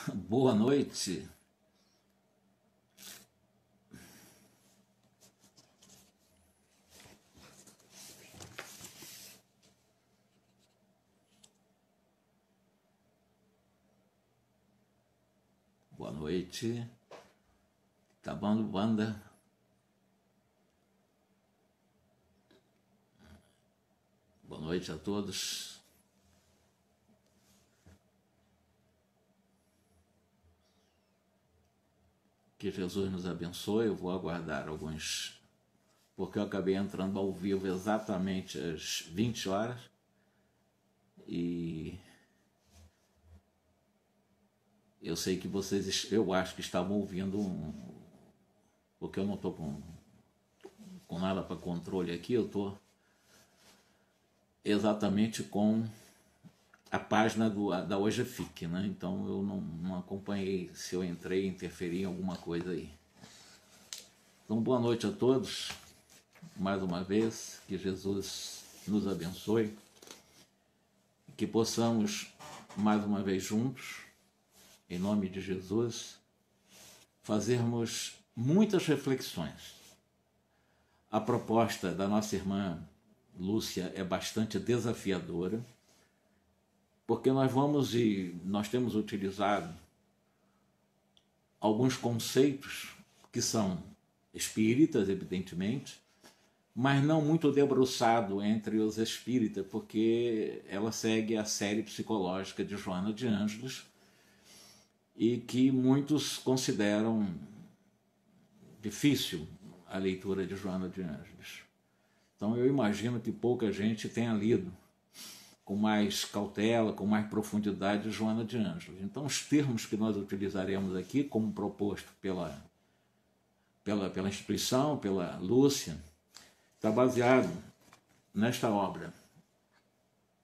Boa noite. Boa noite. Tá bom, banda? Boa noite a todos. Que Jesus nos abençoe. Eu vou aguardar alguns, porque eu acabei entrando ao vivo exatamente às 20 horas e eu sei que vocês, eu acho que estavam ouvindo, um, porque eu não estou com, com nada para controle aqui, eu estou exatamente com a página do, da Hoje Fique, né? Então eu não, não acompanhei se eu entrei, interferi em alguma coisa aí. Então boa noite a todos, mais uma vez, que Jesus nos abençoe, que possamos mais uma vez juntos, em nome de Jesus, fazermos muitas reflexões. A proposta da nossa irmã Lúcia é bastante desafiadora porque nós vamos e nós temos utilizado alguns conceitos que são espíritas, evidentemente, mas não muito debruçado entre os espíritas, porque ela segue a série psicológica de Joana de Ângeles e que muitos consideram difícil a leitura de Joana de Ângeles. Então eu imagino que pouca gente tenha lido com mais cautela, com mais profundidade, Joana de Ângeles. Então, os termos que nós utilizaremos aqui, como proposto pela, pela, pela instituição, pela Lúcia, está baseado nesta obra.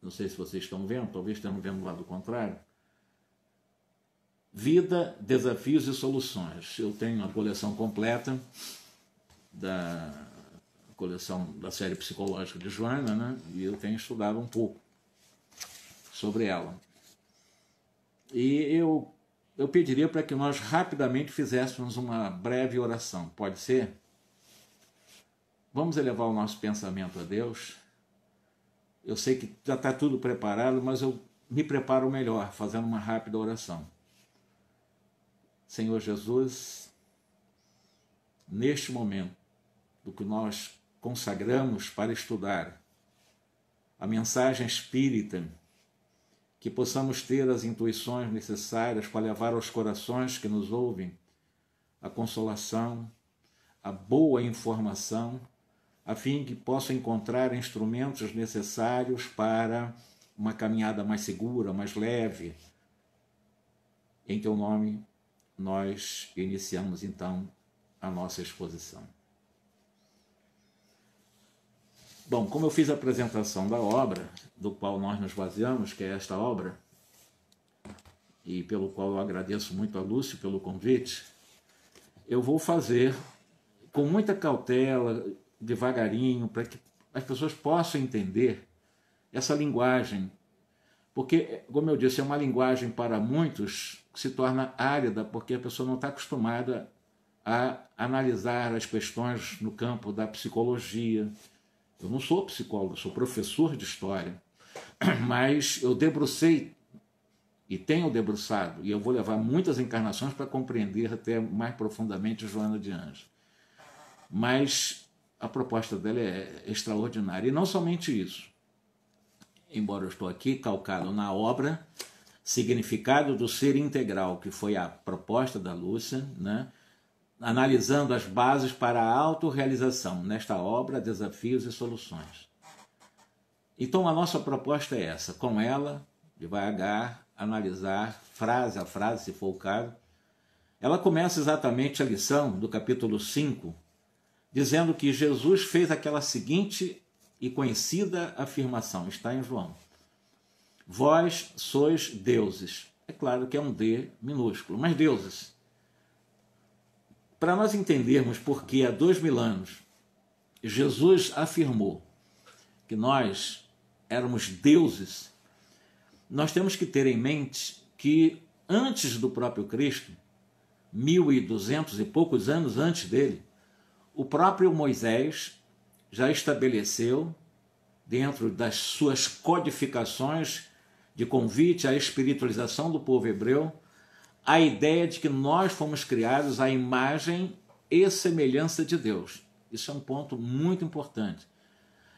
Não sei se vocês estão vendo, talvez estejam vendo do lado contrário. Vida, Desafios e Soluções. Eu tenho a coleção completa da coleção da série psicológica de Joana, né? e eu tenho estudado um pouco sobre ela. E eu, eu pediria para que nós rapidamente fizéssemos uma breve oração. Pode ser? Vamos elevar o nosso pensamento a Deus. Eu sei que já está tudo preparado, mas eu me preparo melhor fazendo uma rápida oração. Senhor Jesus, neste momento do que nós consagramos para estudar a mensagem espírita que possamos ter as intuições necessárias para levar aos corações que nos ouvem a consolação, a boa informação, a fim que possam encontrar instrumentos necessários para uma caminhada mais segura, mais leve. Em teu nome, nós iniciamos então a nossa exposição. Bom, como eu fiz a apresentação da obra, do qual nós nos baseamos, que é esta obra, e pelo qual eu agradeço muito a Lúcio pelo convite, eu vou fazer com muita cautela, devagarinho, para que as pessoas possam entender essa linguagem. Porque, como eu disse, é uma linguagem para muitos que se torna árida, porque a pessoa não está acostumada a analisar as questões no campo da psicologia, eu não sou psicólogo, sou professor de história, mas eu debrucei e tenho debruçado, e eu vou levar muitas encarnações para compreender até mais profundamente Joana de Anjos. Mas a proposta dela é extraordinária. E não somente isso. Embora eu estou aqui calcado na obra Significado do Ser Integral, que foi a proposta da Lúcia, né? Analisando as bases para a autorrealização nesta obra, desafios e soluções. Então a nossa proposta é essa, com ela, devagar, analisar, frase a frase, se for o caso. Ela começa exatamente a lição do capítulo 5, dizendo que Jesus fez aquela seguinte e conhecida afirmação, está em João. Vós sois deuses. É claro que é um D minúsculo, mas deuses. Para nós entendermos por que há dois mil anos Jesus afirmou que nós éramos deuses, nós temos que ter em mente que antes do próprio Cristo, mil e duzentos e poucos anos antes dele, o próprio Moisés já estabeleceu, dentro das suas codificações de convite à espiritualização do povo hebreu, a ideia de que nós fomos criados à imagem e semelhança de Deus. Isso é um ponto muito importante.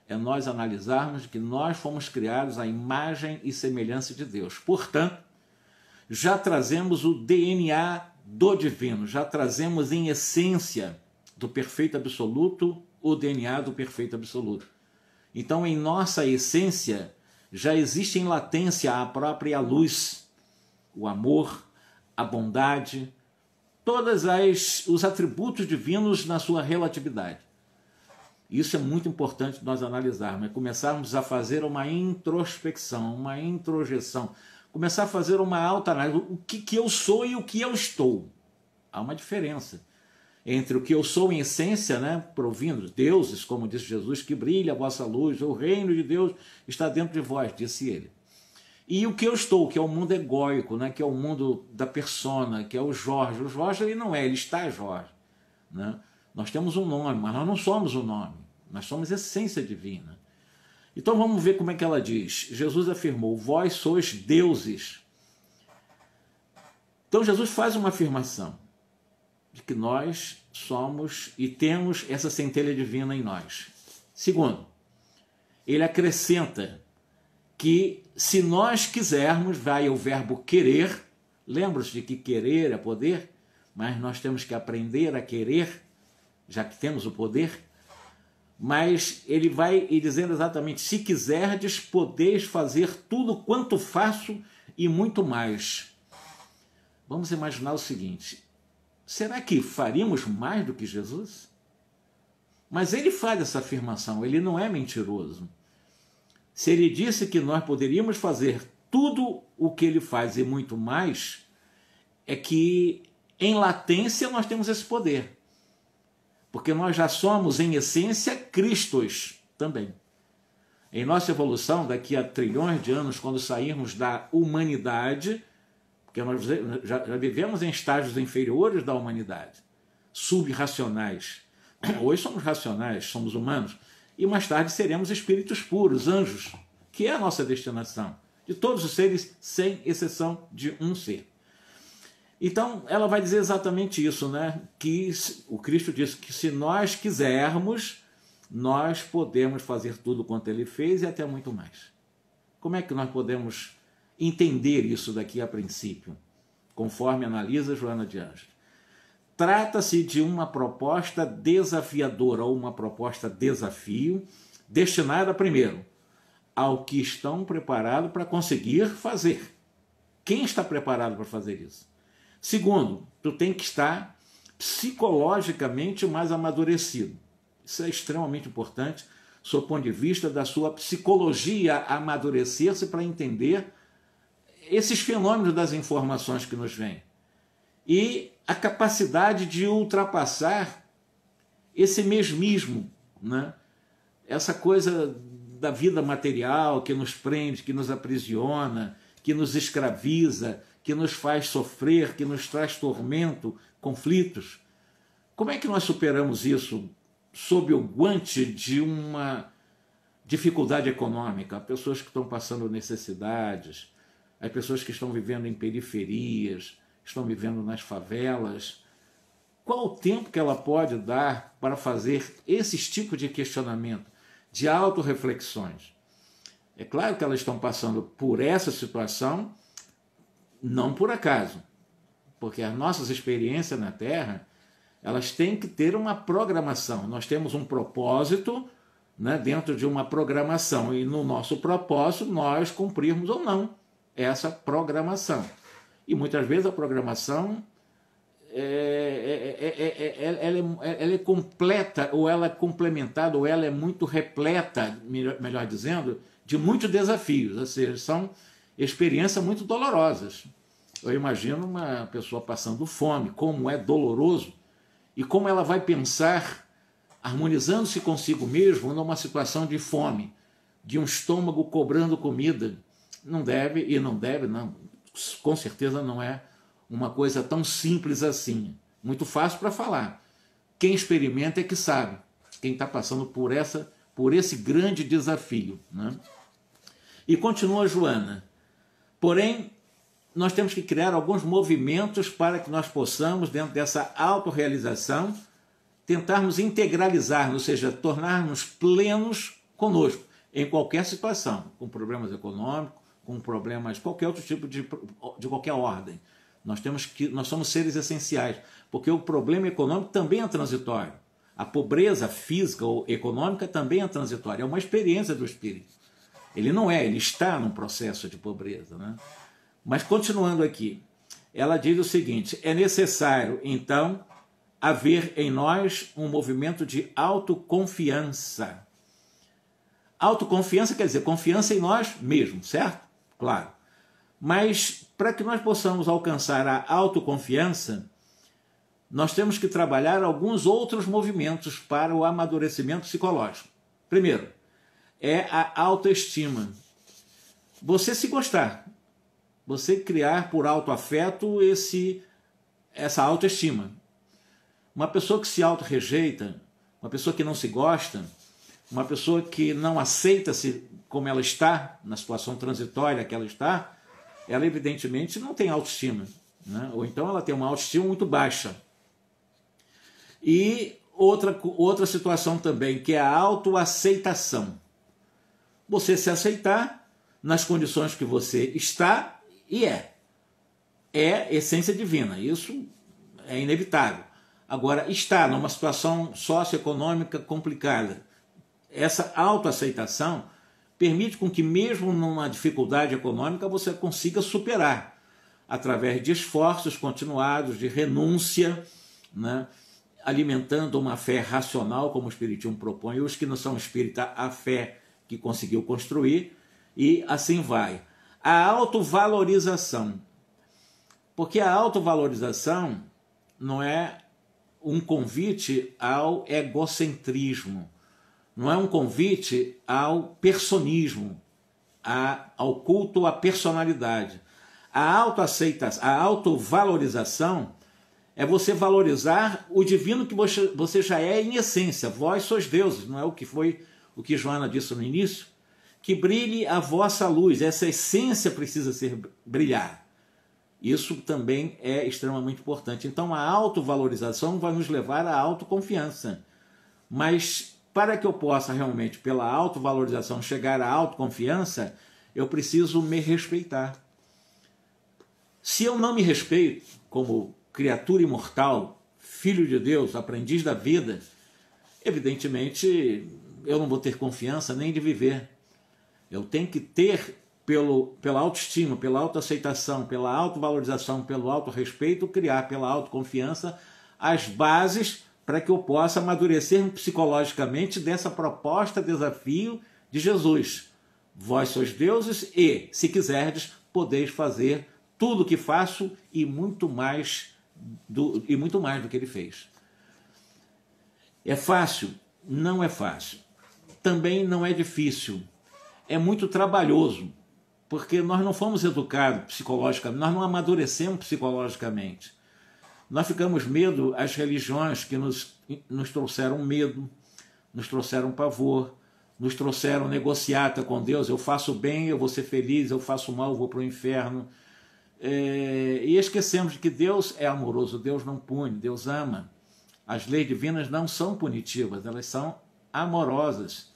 É nós analisarmos que nós fomos criados à imagem e semelhança de Deus. Portanto, já trazemos o DNA do divino, já trazemos em essência do perfeito absoluto o DNA do perfeito absoluto. Então, em nossa essência, já existe em latência a própria luz, o amor, a bondade, todos os atributos divinos na sua relatividade. Isso é muito importante nós analisarmos, é começarmos a fazer uma introspecção, uma introjeção, começar a fazer uma alta análise, o que, que eu sou e o que eu estou. Há uma diferença entre o que eu sou em essência, né, provindo deuses, como disse Jesus, que brilha a vossa luz, o reino de Deus está dentro de vós, disse ele. E o que eu estou, que é o mundo egóico, né, que é o mundo da persona, que é o Jorge. O Jorge ele não é, ele está Jorge. Né? Nós temos um nome, mas nós não somos o nome, nós somos essência divina. Então vamos ver como é que ela diz. Jesus afirmou: Vós sois deuses. Então Jesus faz uma afirmação de que nós somos e temos essa centelha divina em nós. Segundo, ele acrescenta que se nós quisermos, vai o verbo querer, lembra-se de que querer é poder, mas nós temos que aprender a querer, já que temos o poder. Mas ele vai e dizendo exatamente: se quiserdes, podeis fazer tudo quanto faço e muito mais. Vamos imaginar o seguinte: será que faríamos mais do que Jesus? Mas ele faz essa afirmação, ele não é mentiroso. Se ele disse que nós poderíamos fazer tudo o que ele faz e muito mais, é que em latência nós temos esse poder. Porque nós já somos, em essência, Cristos também. Em nossa evolução, daqui a trilhões de anos, quando sairmos da humanidade, porque nós já, vivemos em estágios inferiores da humanidade, subracionais. Hoje somos racionais, somos humanos, e mais tarde seremos espíritos puros, anjos, que é a nossa destinação, de todos os seres, sem exceção de um ser. Então, ela vai dizer exatamente isso, né? Que o Cristo disse que se nós quisermos, nós podemos fazer tudo quanto ele fez e até muito mais. Como é que nós podemos entender isso daqui a princípio, conforme analisa Joana de Anjos. Trata-se de uma proposta desafiadora ou uma proposta desafio, destinada, primeiro, ao que estão preparados para conseguir fazer. Quem está preparado para fazer isso? Segundo, tu tem que estar psicologicamente mais amadurecido. Isso é extremamente importante, sob o ponto de vista da sua psicologia amadurecer-se para entender esses fenômenos das informações que nos vêm e a capacidade de ultrapassar esse mesmismo, né? essa coisa da vida material que nos prende, que nos aprisiona, que nos escraviza, que nos faz sofrer, que nos traz tormento, conflitos. Como é que nós superamos isso sob o guante de uma dificuldade econômica? Pessoas que estão passando necessidades, as pessoas que estão vivendo em periferias, estão vivendo nas favelas. Qual o tempo que ela pode dar para fazer esses tipos de questionamento, de autorreflexões? É claro que elas estão passando por essa situação, não por acaso, porque as nossas experiências na Terra, elas têm que ter uma programação. Nós temos um propósito né, dentro de uma programação, e no nosso propósito nós cumprirmos ou não essa programação. E muitas vezes a programação é, é, é, ela, ela é completa, ou ela é complementada, ou ela é muito repleta, melhor, dizendo, de muitos desafios, ou seja, são experiências muito dolorosas. Eu imagino uma pessoa passando fome, como é doloroso, e como ela vai pensar, harmonizando-se consigo mesmo, numa situação de fome, de um estômago cobrando comida, não deve, e não deve, não, com certeza não é uma coisa tão simples assim. Muito fácil para falar. Quem experimenta é que sabe. Quem está passando por essa, por esse grande desafio. Né? E continua Joana. Porém, nós temos que criar alguns movimentos para que nós possamos, dentro dessa autorrealização, tentarmos integralizar, ou seja, tornarmos plenos conosco, em qualquer situação, com problemas econômicos, com problemas, qualquer outro tipo de, de qualquer ordem. Nós temos que, nós somos seres essenciais, porque o problema econômico também é transitório. A pobreza física ou econômica também é transitória, é uma experiência do espírito. Ele não é, ele está num processo de pobreza, né? Mas continuando aqui, ela diz o seguinte: é necessário, então, haver em nós um movimento de autoconfiança. Autoconfiança quer dizer confiança em nós mesmos, certo? Claro. Mas para que nós possamos alcançar a autoconfiança, nós temos que trabalhar alguns outros movimentos para o amadurecimento psicológico. Primeiro, é a autoestima. Você se gostar, você criar por autoafeto esse essa autoestima. Uma pessoa que se auto-rejeita, uma pessoa que não se gosta, uma pessoa que não aceita-se como ela está, na situação transitória que ela está, ela evidentemente não tem autoestima. Né? Ou então ela tem uma autoestima muito baixa. E outra, outra situação também, que é a autoaceitação. Você se aceitar nas condições que você está e é. É essência divina. Isso é inevitável. Agora, está numa situação socioeconômica complicada. Essa autoaceitação permite com que, mesmo numa dificuldade econômica, você consiga superar através de esforços continuados, de renúncia, né? alimentando uma fé racional, como o Espiritismo propõe, os que não são espírita, a fé que conseguiu construir, e assim vai a autovalorização. Porque a autovalorização não é um convite ao egocentrismo, não é um convite ao personismo, a, ao culto à personalidade. A autoaceitação, a autovalorização é você valorizar o divino que você, já é em essência. Vós sois deuses, não é o que foi o que Joana disse no início? que brilhe a vossa luz, essa essência precisa ser brilhar. Isso também é extremamente importante. Então, a autovalorização vai nos levar à autoconfiança. Mas para que eu possa realmente, pela autovalorização, chegar à autoconfiança, eu preciso me respeitar. Se eu não me respeito como criatura imortal, filho de Deus, aprendiz da vida, evidentemente eu não vou ter confiança nem de viver. Eu tenho que ter, pelo, pela autoestima, pela autoaceitação, pela autovalorização, pelo autorrespeito, criar pela autoconfiança as bases para que eu possa amadurecer psicologicamente dessa proposta, desafio de Jesus. Vós sois deuses e, se quiserdes, podeis fazer tudo o que faço e muito mais do, e muito mais do que ele fez. É fácil? Não é fácil. Também não é difícil é muito trabalhoso, porque nós não fomos educados psicologicamente, nós não amadurecemos psicologicamente. Nós ficamos medo às religiões que nos, nos trouxeram medo, nos trouxeram pavor, nos trouxeram negociata com Deus. Eu faço bem, eu vou ser feliz, eu faço mal, eu vou para o inferno. É, e esquecemos que Deus é amoroso, Deus não pune, Deus ama. As leis divinas não são punitivas, elas são amorosas.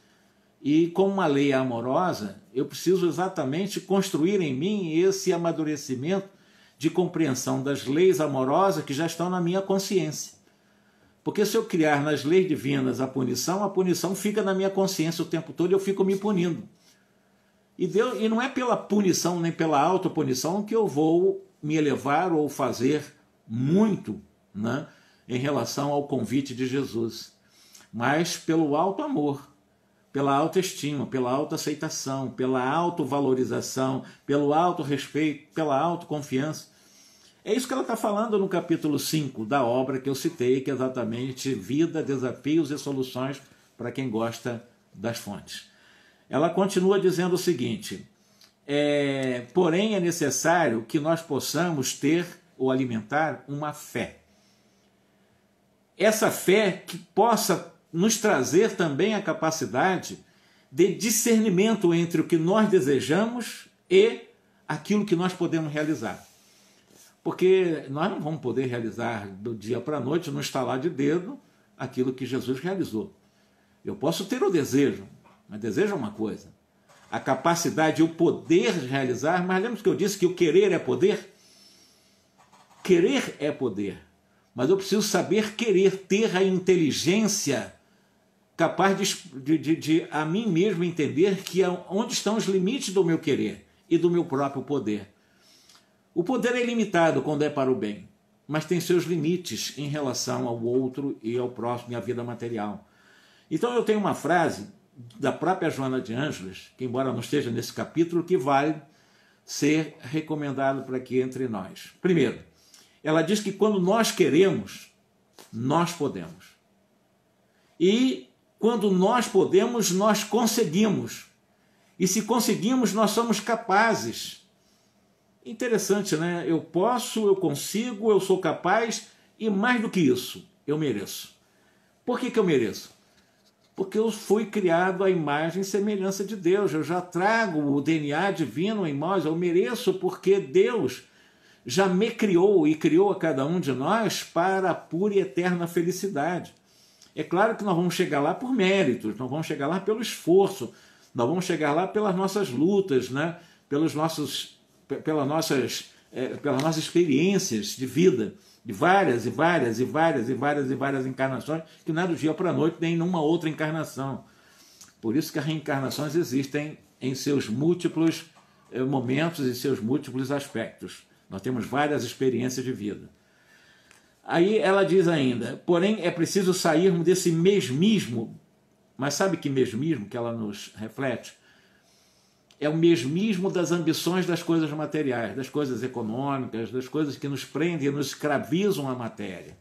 E como uma lei amorosa, eu preciso exatamente construir em mim esse amadurecimento de compreensão das leis amorosas que já estão na minha consciência. Porque se eu criar nas leis divinas a punição, a punição fica na minha consciência o tempo todo e eu fico me punindo. E, Deus, e não é pela punição nem pela autopunição que eu vou me elevar ou fazer muito né, em relação ao convite de Jesus, mas pelo alto amor pela autoestima, pela autoaceitação, pela autovalorização, pelo autorrespeito, pela autoconfiança. É isso que ela está falando no capítulo 5 da obra que eu citei, que é exatamente Vida, Desafios e Soluções para quem gosta das fontes. Ela continua dizendo o seguinte: é, porém é necessário que nós possamos ter ou alimentar uma fé. Essa fé que possa nos trazer também a capacidade de discernimento entre o que nós desejamos e aquilo que nós podemos realizar. Porque nós não vamos poder realizar do dia para a noite, no estalar de dedo, aquilo que Jesus realizou. Eu posso ter o desejo, mas desejo é uma coisa. A capacidade, o poder de realizar, mas lembra que eu disse que o querer é poder? Querer é poder, mas eu preciso saber querer, ter a inteligência capaz de, de, de, de a mim mesmo entender que é onde estão os limites do meu querer e do meu próprio poder. O poder é limitado quando é para o bem, mas tem seus limites em relação ao outro e ao próximo e à vida material. Então eu tenho uma frase da própria Joana de Ângeles, que embora não esteja nesse capítulo, que vale ser recomendado para aqui entre nós. Primeiro, ela diz que quando nós queremos, nós podemos. E quando nós podemos, nós conseguimos. E se conseguimos, nós somos capazes Interessante, né? Eu posso, eu consigo, eu sou capaz e mais do que isso, eu mereço. Por que, que eu mereço? Porque eu fui criado à imagem e semelhança de Deus. Eu já trago o DNA divino em nós. Eu mereço porque Deus já me criou e criou a cada um de nós para a pura e eterna felicidade. É claro que nós vamos chegar lá por méritos, nós vamos chegar lá pelo esforço, nós vamos chegar lá pelas nossas lutas, né? pelos nossos pelas nossas, é, pelas nossas experiências de vida, de várias e várias e várias e várias e várias encarnações, que não é do dia para a noite nem numa outra encarnação. Por isso que as reencarnações existem em seus múltiplos é, momentos e seus múltiplos aspectos. Nós temos várias experiências de vida. Aí ela diz ainda, porém é preciso sairmos desse mesmismo, mas sabe que mesmismo que ela nos reflete? É o mesmismo das ambições das coisas materiais, das coisas econômicas, das coisas que nos prendem e nos escravizam a matéria.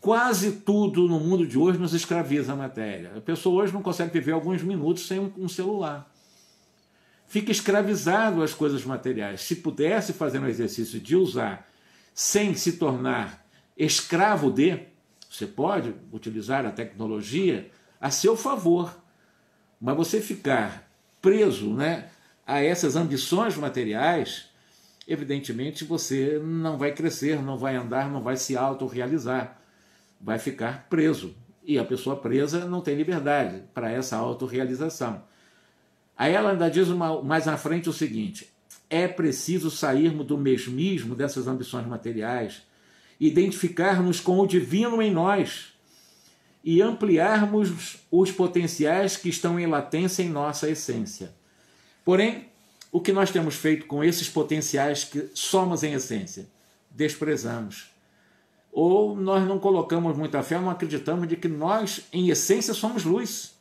Quase tudo no mundo de hoje nos escraviza a matéria. A pessoa hoje não consegue viver alguns minutos sem um celular. Fica escravizado às coisas materiais. Se pudesse fazer um exercício de usar sem se tornar escravo de, você pode utilizar a tecnologia a seu favor. Mas você ficar preso né, a essas ambições materiais, evidentemente você não vai crescer, não vai andar, não vai se autorrealizar, vai ficar preso. E a pessoa presa não tem liberdade para essa autorrealização. Aí ela ainda diz uma, mais à frente o seguinte: é preciso sairmos do mesmismo dessas ambições materiais, identificarmos com o divino em nós e ampliarmos os potenciais que estão em latência em nossa essência. Porém, o que nós temos feito com esses potenciais que somos em essência? Desprezamos. Ou nós não colocamos muita fé, não acreditamos de que nós, em essência, somos luz.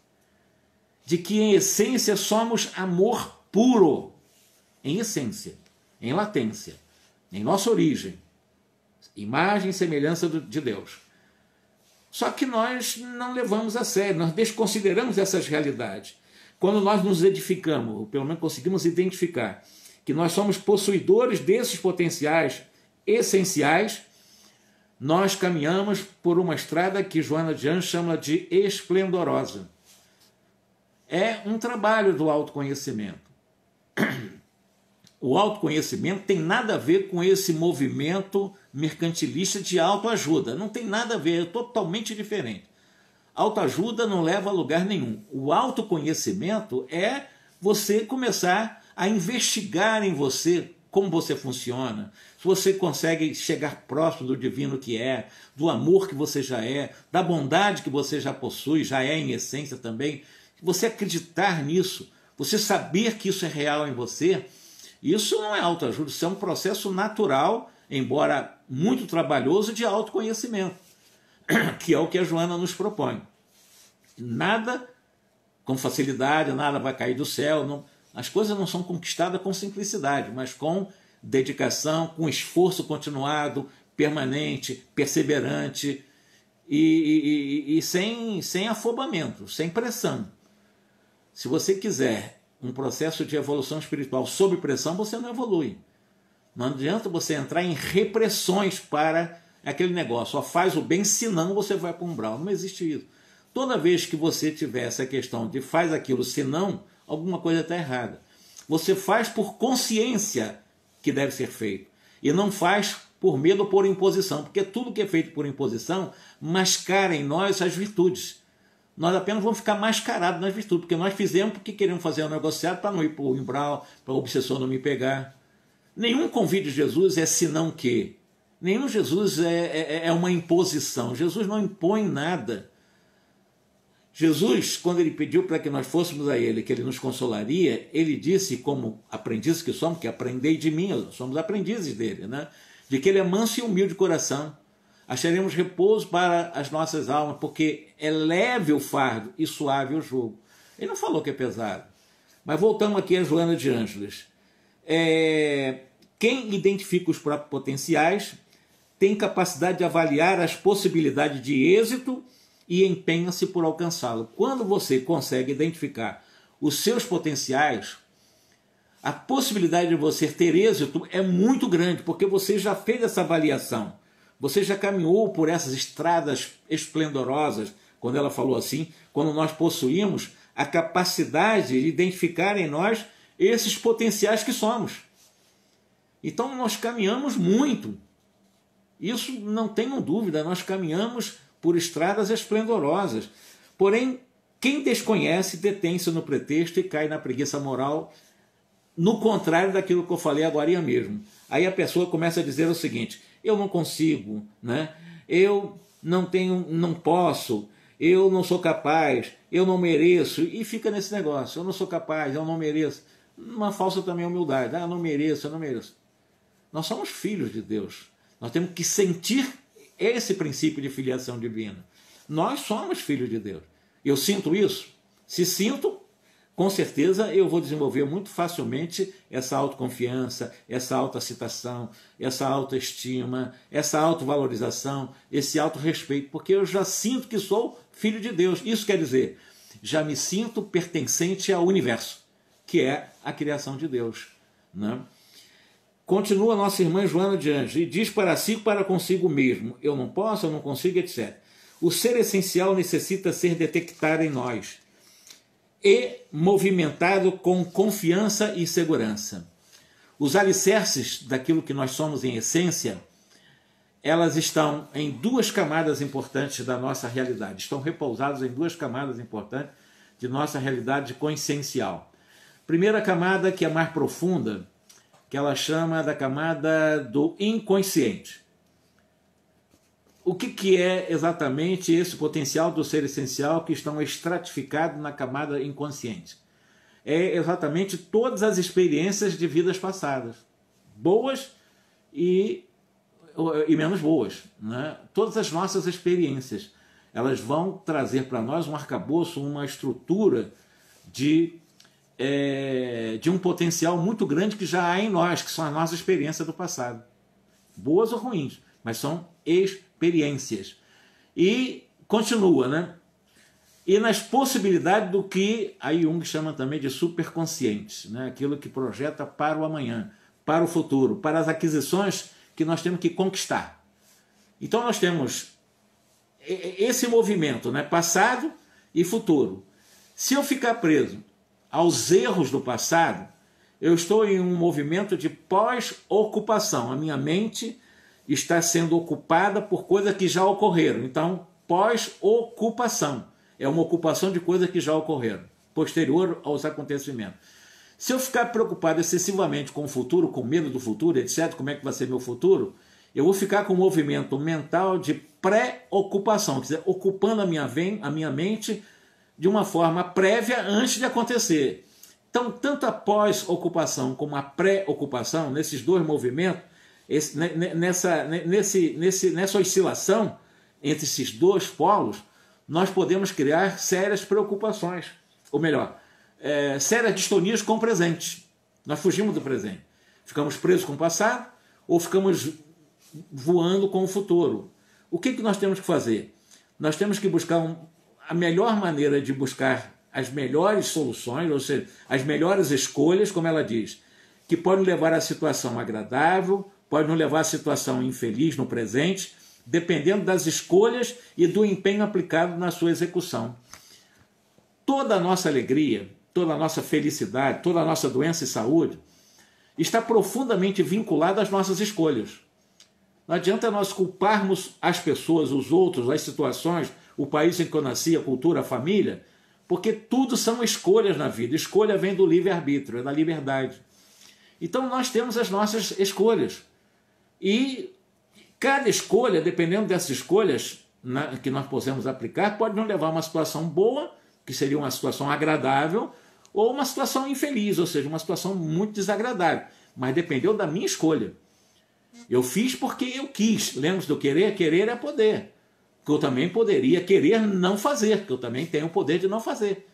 De que, em essência, somos amor puro. Em essência, em latência, em nossa origem. Imagem e semelhança de Deus. Só que nós não levamos a sério, nós desconsideramos essas realidades. Quando nós nos edificamos, ou pelo menos conseguimos identificar que nós somos possuidores desses potenciais essenciais, nós caminhamos por uma estrada que Joana de Anjos chama de esplendorosa. É um trabalho do autoconhecimento. O autoconhecimento tem nada a ver com esse movimento mercantilista de autoajuda. Não tem nada a ver, é totalmente diferente. Autoajuda não leva a lugar nenhum. O autoconhecimento é você começar a investigar em você como você funciona, se você consegue chegar próximo do divino que é, do amor que você já é, da bondade que você já possui, já é em essência também. Você acreditar nisso, você saber que isso é real em você, isso não é autoajuda, isso é um processo natural embora muito trabalhoso, de autoconhecimento, que é o que a Joana nos propõe. Nada com facilidade, nada vai cair do céu, não, as coisas não são conquistadas com simplicidade, mas com dedicação, com esforço continuado, permanente, perseverante e, e, e sem, sem afobamento, sem pressão. Se você quiser um processo de evolução espiritual sob pressão, você não evolui. Não adianta você entrar em repressões para aquele negócio. Só faz o bem, senão você vai para um umbral. Não existe isso. Toda vez que você tiver essa questão de faz aquilo, senão, alguma coisa está errada. Você faz por consciência que deve ser feito. E não faz por medo ou por imposição, porque tudo que é feito por imposição mascara em nós as virtudes. Nós apenas vamos ficar mascarados nas virtudes, porque nós fizemos porque queremos fazer um negociado para não ir para o umbral, para o obsessor não me pegar. Nenhum convite de Jesus é senão que. Nenhum Jesus é, é, é uma imposição. Jesus não impõe nada. Jesus, quando ele pediu para que nós fôssemos a ele, que ele nos consolaria, ele disse, como aprendizes que somos, que aprendei de mim, somos aprendizes dele, né? de que ele é manso e humilde de coração. Acharemos repouso para as nossas almas, porque é leve o fardo e suave o jugo. Ele não falou que é pesado. Mas voltamos aqui a Joana de Ângeles. É, quem identifica os próprios potenciais tem capacidade de avaliar as possibilidades de êxito e empenha-se por alcançá-lo. Quando você consegue identificar os seus potenciais, a possibilidade de você ter êxito é muito grande, porque você já fez essa avaliação. Você já caminhou por essas estradas esplendorosas, quando ela falou assim, quando nós possuímos a capacidade de identificar em nós esses potenciais que somos. Então nós caminhamos muito. Isso não tenham dúvida, nós caminhamos por estradas esplendorosas. Porém, quem desconhece detém-se no pretexto e cai na preguiça moral no contrário daquilo que eu falei agora mesmo. Aí a pessoa começa a dizer o seguinte: eu não consigo, né? eu não tenho, não posso, eu não sou capaz, eu não mereço, e fica nesse negócio: eu não sou capaz, eu não mereço. Uma falsa também humildade: ah, eu não mereço, eu não mereço. Nós somos filhos de Deus, nós temos que sentir esse princípio de filiação divina. Nós somos filhos de Deus. Eu sinto isso? Se sinto, com certeza eu vou desenvolver muito facilmente essa autoconfiança, essa autoaceitação, essa autoestima, essa autovalorização, esse autorrespeito, porque eu já sinto que sou filho de Deus. Isso quer dizer, já me sinto pertencente ao universo, que é a criação de Deus. Né? Continua nossa irmã Joana de Anjos e diz para si para consigo mesmo: eu não posso, eu não consigo, etc. O ser essencial necessita ser detectado em nós e movimentado com confiança e segurança. Os alicerces daquilo que nós somos em essência, elas estão em duas camadas importantes da nossa realidade, estão repousados em duas camadas importantes de nossa realidade consciencial. Primeira camada, que é mais profunda, que ela chama da camada do inconsciente o que, que é exatamente esse potencial do ser essencial que estão estratificado na camada inconsciente? É exatamente todas as experiências de vidas passadas, boas e, e menos boas. Né? Todas as nossas experiências elas vão trazer para nós um arcabouço, uma estrutura de, é, de um potencial muito grande que já há em nós, que são as nossas experiências do passado. Boas ou ruins, mas são experiências experiências. E continua, né? E nas possibilidades do que a Jung chama também de superconscientes, né? aquilo que projeta para o amanhã, para o futuro, para as aquisições que nós temos que conquistar. Então nós temos esse movimento, né? passado e futuro. Se eu ficar preso aos erros do passado, eu estou em um movimento de pós-ocupação. A minha mente está sendo ocupada por coisas que já ocorreram. Então, pós-ocupação. É uma ocupação de coisas que já ocorreram, posterior aos acontecimentos. Se eu ficar preocupado excessivamente com o futuro, com medo do futuro, etc., como é que vai ser meu futuro, eu vou ficar com um movimento mental de pré-ocupação, quer dizer, ocupando a minha, a minha mente de uma forma prévia antes de acontecer. Então, tanto a pós-ocupação como a pré-ocupação, nesses dois movimentos, nessa, nesse, nesse, nessa oscilação entre esses dois polos, nós podemos criar sérias preocupações, ou melhor, é, sérias distonias com o presente. Nós fugimos do presente. Ficamos presos com o passado ou ficamos voando com o futuro. O que, que nós temos que fazer? Nós temos que buscar um, a melhor maneira de buscar as melhores soluções, ou seja, as melhores escolhas, como ela diz, que podem levar à situação agradável, podem nos levar à situação infeliz no presente, dependendo das escolhas e do empenho aplicado na sua execução. Toda a nossa alegria, toda a nossa felicidade, toda a nossa doença e saúde está profundamente vinculada às nossas escolhas. Não adianta nós culparmos as pessoas, os outros, as situações, o país em que eu nasci, a cultura, a família, porque tudo são escolhas na vida. Escolha vem do livre-arbítrio, é da liberdade. Então nós temos as nossas escolhas. E cada escolha, dependendo dessas escolhas na, que nós possamos aplicar, pode nos levar a uma situação boa, que seria uma situação agradável, ou uma situação infeliz, ou seja, uma situação muito desagradável. Mas dependeu da minha escolha. Eu fiz porque eu quis. Lembra do querer? Querer é poder. Que eu também poderia querer não fazer, que eu também tenho o poder de não fazer.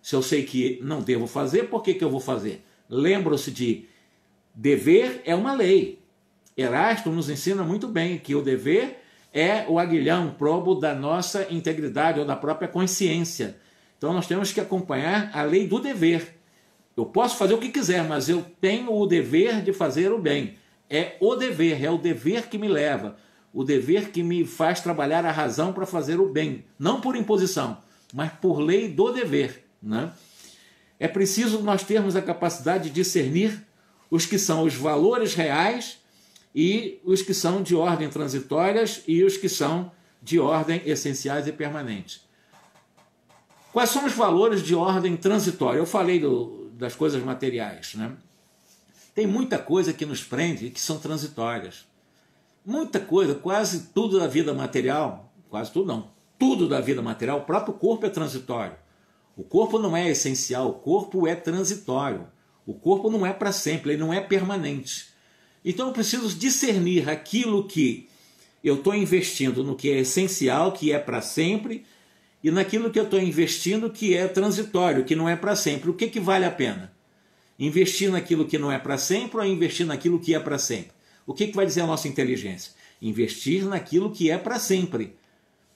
Se eu sei que não devo fazer, por que, que eu vou fazer? Lembram-se de dever é uma lei. Erasto nos ensina muito bem que o dever é o aguilhão probo da nossa integridade ou da própria consciência. Então nós temos que acompanhar a lei do dever. Eu posso fazer o que quiser, mas eu tenho o dever de fazer o bem. É o dever, é o dever que me leva, o dever que me faz trabalhar a razão para fazer o bem, não por imposição, mas por lei do dever. Né? É preciso nós termos a capacidade de discernir os que são os valores reais e os que são de ordem transitórias e os que são de ordem essenciais e permanentes. Quais são os valores de ordem transitória? Eu falei do, das coisas materiais, né? Tem muita coisa que nos prende que são transitórias. Muita coisa, quase tudo da vida material, quase tudo não, tudo da vida material, o próprio corpo é transitório. O corpo não é essencial, o corpo é transitório. O corpo não é para sempre, ele não é permanente. Então eu preciso discernir aquilo que eu estou investindo no que é essencial, que é para sempre, e naquilo que eu estou investindo que é transitório, que não é para sempre. O que, que vale a pena? Investir naquilo que não é para sempre ou investir naquilo que é para sempre? O que, que vai dizer a nossa inteligência? Investir naquilo que é para sempre.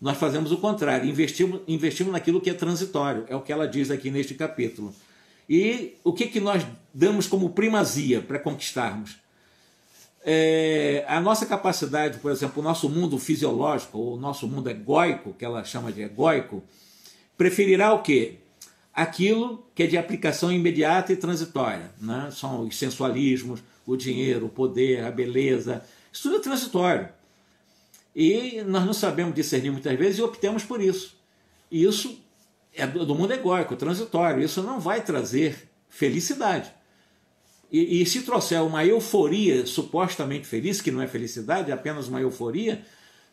Nós fazemos o contrário, investimos, investimos naquilo que é transitório, é o que ela diz aqui neste capítulo. E o que, que nós damos como primazia para conquistarmos? É, a nossa capacidade, por exemplo, o nosso mundo fisiológico, o nosso mundo egóico, que ela chama de egóico, preferirá o quê? aquilo que é de aplicação imediata e transitória. Né? São os sensualismos, o dinheiro, o poder, a beleza. Isso tudo é transitório. E nós não sabemos discernir muitas vezes e optamos por isso. E isso é do mundo egóico, transitório. Isso não vai trazer felicidade. E, e, se trouxer uma euforia supostamente feliz, que não é felicidade, é apenas uma euforia,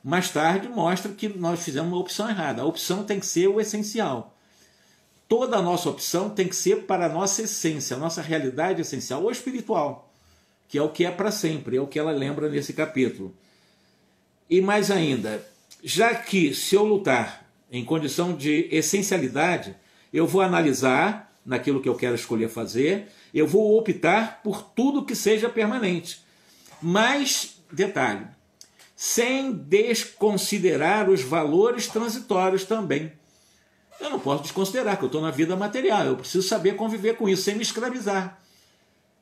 mais tarde mostra que nós fizemos uma opção errada. A opção tem que ser o essencial toda a nossa opção tem que ser para a nossa essência, a nossa realidade essencial, ou espiritual, que é o que é para sempre, é o que ela lembra nesse capítulo. E mais ainda, já que se eu lutar em condição de essencialidade, eu vou analisar naquilo que eu quero escolher fazer, eu vou optar por tudo que seja permanente. Mas, detalhe, sem desconsiderar os valores transitórios também eu não posso desconsiderar que eu estou na vida material. Eu preciso saber conviver com isso sem me escravizar.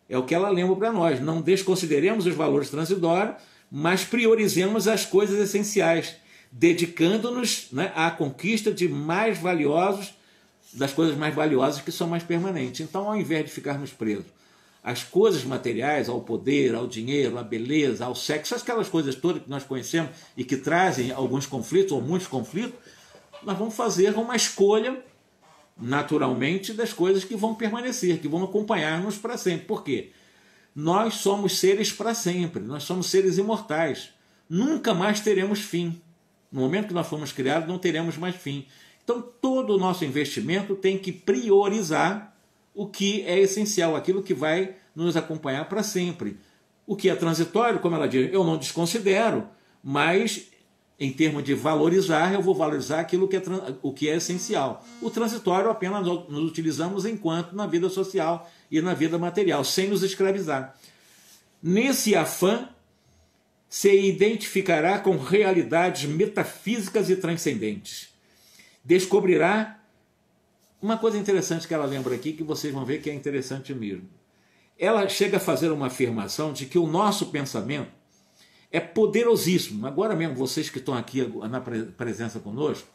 É o que ela lembra para nós. Não desconsideremos os valores transitórios, mas priorizemos as coisas essenciais, dedicando-nos né, à conquista de mais valiosos, das coisas mais valiosas que são mais permanentes. Então, ao invés de ficarmos presos às coisas materiais, ao poder, ao dinheiro, à beleza, ao sexo, aquelas coisas todas que nós conhecemos e que trazem alguns conflitos ou muitos conflitos, nós vamos fazer uma escolha, naturalmente, das coisas que vão permanecer, que vão acompanhar-nos para sempre. Por quê? Nós somos seres para sempre, nós somos seres imortais. Nunca mais teremos fim. No momento que nós fomos criados, não teremos mais fim. Então, todo o nosso investimento tem que priorizar o que é essencial, aquilo que vai nos acompanhar para sempre. O que é transitório, como ela diz, eu não desconsidero, mas em termos de valorizar, eu vou valorizar aquilo que é, o que é essencial. O transitório apenas nos utilizamos enquanto na vida social e na vida material, sem nos escravizar. Nesse afã, se identificará com realidades metafísicas e transcendentes. Descobrirá uma coisa interessante que ela lembra aqui, que vocês vão ver que é interessante mesmo. Ela chega a fazer uma afirmação de que o nosso pensamento é poderosíssimo. Agora mesmo, vocês que estão aqui na presença conosco,